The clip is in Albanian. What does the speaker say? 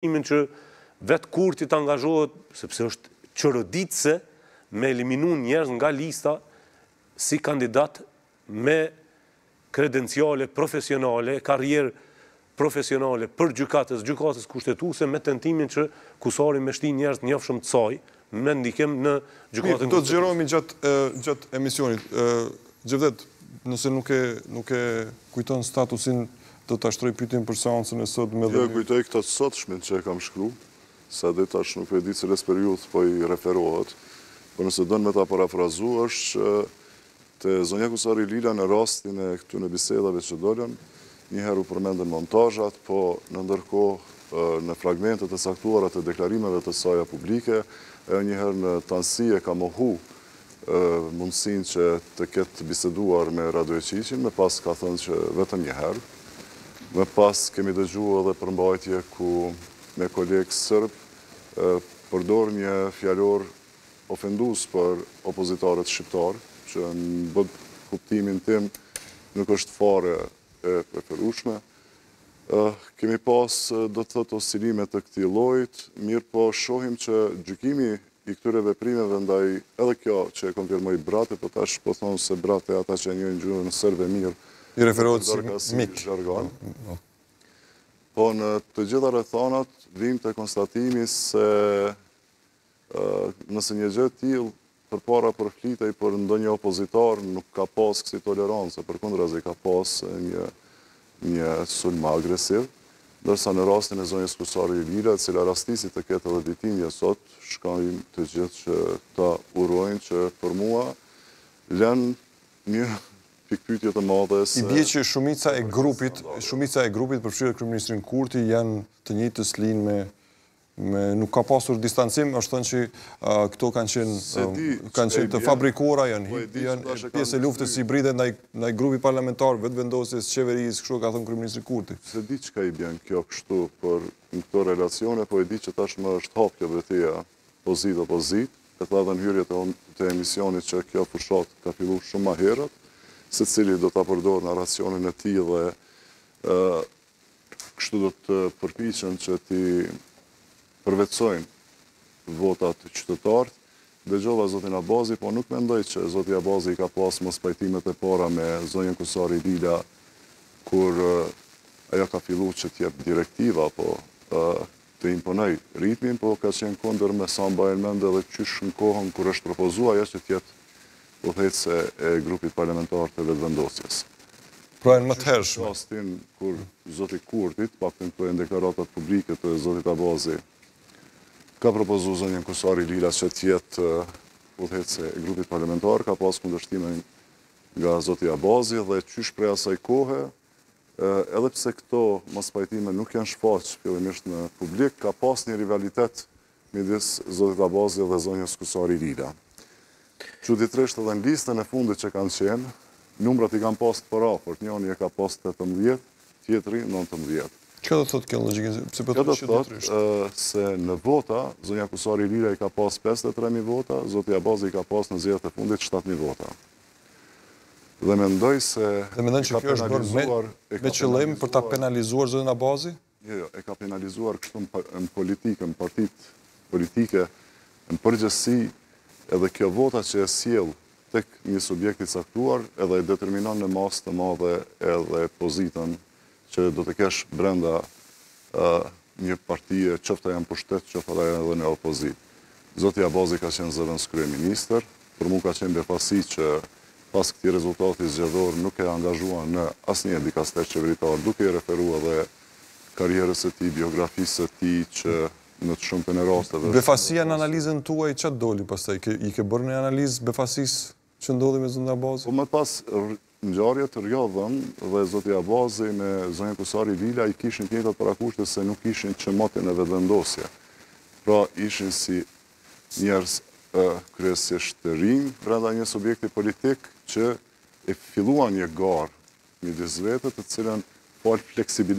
Mendimin që vetë Kurti të angazhohet, sepse është çoroditëse me eliminu njerëz nga lista si kandidatë me kredenciale profesionale e karrierë profesionale për gjykatës të Gjykatës Kushtetuese me tentimin që Kusari me shti njerëz të njohshëm të saj, me ndikim në Gjykatën Kushtetuese. Mirë, do të zgjerohemi gjatë emisionit. Xhevdet, nëse nuk e kujton statusin, do ta shtroj pyetjen për seancën e sotme dhe Jo, e kujtoj këtë të sotshmen që e kam shkru, sado që tash nuk e di cilës periudhë po i referohet, por nëse don me ta parafrazu është që Te zonja Kusari Lila në rastin e këtyne bisedave që dolën, një herë u përmendën montazhat, po në ndërkohë në fragmente të caktuara të deklarimeve të saja publike, ajo një herë në tanësi e ka mohu mundësinë që të ketë biseduar me Radoiçiqin, më pas ka thënë që vetëm një herë. Më pas kemi dëgju edhe përmbajtje ku me kolegë serb përdor një fjalor ofendues për opozitarët shqiptarë, që në kuptimin tim nuk është fare e preferueshme. Kemi pas, do të thotë, oscilime të këtij llojit, mirëpo shohim që gjykimi i këtyre veprimeve ndaj edhe kjo që e konfirmoi brate, po tash po thonë se brate ata që e njohin gjuhën serbe mirë, i referohet si mik, zhargon. Po në të gjitha rrethanat vijmë te konstatimi se Nëse një gjë e tillë përpara përflitej për ndonjë opozitar, nuk ka pas kësi tolerance, përkundrazi ka pas një një sulm agresiv, ndërsa në rastin e zonjës Kusari Lila, e cila rastisi të ketë edhe ditëlindjen sot, shkojnë të gjithë që ta urojnë që për mua lën një pikëpyetje të madhe se i bie që shumica e grupit, shumica e grupit përfshirë kryeministrin Kurti janë të njëjtës linjë me Me nuk ka pasur distancim, është thënë që këto kanë qenë të fabrikuara, janë pjesë e luftës hibride ndaj grupit parlamentar Vetëvendosjes, qeverisë, kështu ka thënë kryeministri Kurti. S'e di çka i bjen kjo kështu, për në këto relacione, po e di që tashmë është hapë kjo beteja pozitë-opozitë, e thashë edhe në hyrje të emisionit që kjo fushatë ka fillu shumë ma herët, secili do ta përdorë narracionin e tij dhe Kështu do të përpiqen që t'i përvetësojnë votat e qytetarëve. Dëgjova zotin Abazi, po nuk mendoj që zoti Abazi i ka pas mospajtimet e para me zonjën Kusari Lila, kur ajo ka fillu që të jep direktiva, po të imponoj ritmin, po ka qenë kundër me sa mbaj mend edhe qysh në kohën kur është propozua ajo që të jetë udhëheqëse e grupit parlamentar të Vetëvendosjes. Pra janë më të hershme. Në rastin kur zoti Kurti, të paktën këto janë deklaratat publike të zotit Abazi, ka propozu zonjën Kusari Lila që të jetë udhëheqëse e grupit parlamentar, ka pas kundërshtime nga zoti Abazi dhe qysh prej asaj kohe, Edhe pse këto mospajtime nuk janë shfaqë fillimisht në publik, ka pas një rivalitet midis zotit Abazi dhe zonjës Kusari Lila. Çuditërisht edhe në listën e fundit që kanë qenë, numrat i kanë pas të përafërt, njëri e ka pas tetëmbëdhjetë, tjetri nëntëmbëdhjetë. Çka do të thotë kjo logjikë, pse po thoni çuditërisht? Kjo do të thotë se në vota, zonja Kusari Lila i ka pas pesëdhjetë e tre mijë vota, zoti Abazi i ka pas në zgjedhjet e fundit shtatë mijë vota. Dhe mendoj se Dhe mendon që kjo është bërë me me qëllim për ta penalizuar zotin Abazi? Jo, jo, e ka penalizuar kështu në politikë, në partitë politike në përgjithësi, edhe kjo vota që e sjell tek një subjekt i caktuar, edhe e determinon në masë të madhe edhe pozitën Që do të kesh brenda një partie, qoftë ajo në pushtet, qoftë ajo edhe në opozitë. Zoti Abazi ka qenë zëvendëskryeministër, për mua ka qenë befasi që pas këtij rezultati zgjedhor nuk e angazhuan në asnjë dikaster qeveritar, duke iu referuar dhe karrierës së tij, biografisë së tij që në të shumtën e rasteve është. Befasia në analizën tuaj ç'a doli pastaj? I ke bërë ndonjë analizë befasisë që ndodhi me zotin Abazi. Po më pas ngjarjet rrjodhën dhe zoti Abazi me zonjën Kusari Lila i kishin të njëjtat parakushte se nuk ishin që moti në vetëvendosje. Pra ishin si njerëz kryesisht të rinj brenda një subjekti politik që e filluan një garë midis vete të cilën falë fleksibilitetit